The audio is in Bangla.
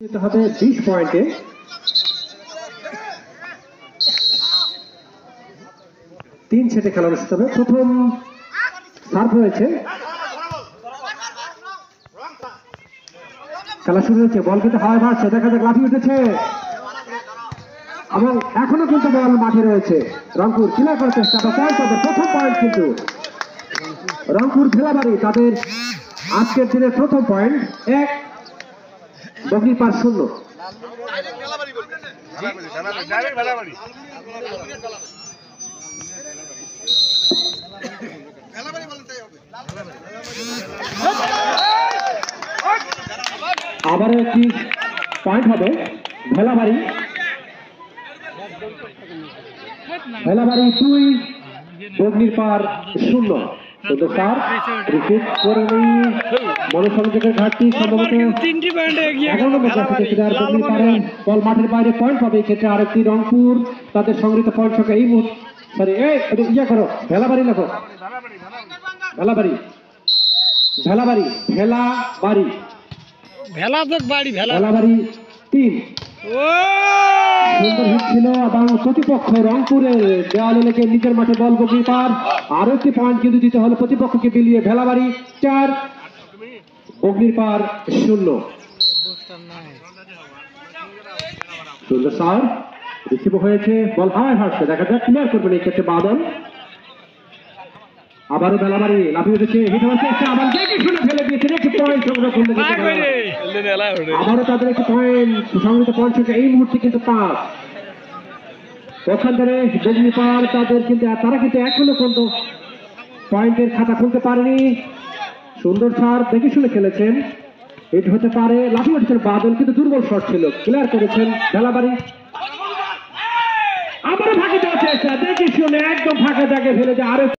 যেতে হবে বিশ পয়েন্টে। তিন সেটে খেলা অনুষ্ঠিত হবে প্রথম সার্ভ হয়েছে। খেলা শুরু হয়েছে, বল কিন্তু হাওয়ায় ভাসছে দেখা যাক লাফিয়ে উঠেছে। এবং এখনও কিন্তু বল মাঠে রয়েছে। রংপুর ক্লিয়ার করার চেষ্টা পয়েন্ট পাবে প্রথম পয়েন্ট কিন্তু রংপুর ভেলাবাড়ি, তাদের আজকের দিনের প্রথম পয়েন্ট। এক বগির পার শূন্য আবারও একটি পয়েন্ট হবে ভেলাবাড়ি। ভেলাবাড়ি দুই বগ্নির পার শূন্য কিন্তু স্যার রিসিভ করে নেই। মনোসংযোগের ঘাটতি সম্ভবত এগারো নম্বর জার্সি থেকে আর বগ্নির পারে বল মাঠের বাইরে পয়েন্ট পাবে। এক্ষেত্রে আরেকটি রংপুর তাদের সংগৃহীত পয়েন্ট সংখ্যা এই মুহূর্তে সরি এই ইয়ে করো ভেলাবাড়ি লেখো। ভেলাবাড়ি। ভেলাবাড়ি ভেলাবাড়ি। ভেলা বাড়ি ভেলা ভেলাবাড়ি তিন। ও! হিট ছিল এবং প্রতিপক্ষ রংপুরের দেওয়ালে লেগে নিজের মাঠে বল বগি পার। আরও একটি পয়েন্ট কিন্তু দিতে হলে প্রতিপক্ষকে বিলিয়ে ভেলাবাড়ি। চার অগ্নির পার শূন্য। সুন্দর সার রিসিভ হয়েছে বল হাওয়ায় ভাসছে দেখা যাক ক্লিয়ার করবেন এই ক্ষেত্রে বাদল। আবারও বেলাবাড়ি লাফিয়ে উঠেছে হিট হওয়ার চেষ্টা আবার দেখে শুনে ফেলে দিয়েছেন একটি পয়েন্ট সংগ্রহ করলেন করে আবারও তাদের একটি পয়েন্ট সংগৃহীত পয়েন্ট সংখ্যা এই মুহূর্তে কিন্তু পাঁচ। ওখান থেকে পার তাদের কিন্তু তারা কিন্তু এখনও পর্যন্ত পয়েন্টের খাতা খুলতে পারেনি। সুন্দর সার দেখে শুনে খেলেছেন। এটি হতে পারে। লাফিয়ে উঠেছেন বাদল, কিন্তু দুর্বল শট ছিল। ক্লিয়ার করেছেন বেলাবাড়ি আবারও ফাঁকি দেওয়ার চেষ্টা দেখে শুনে একদম ফাঁকে জায়গায় ফেলে যে আরও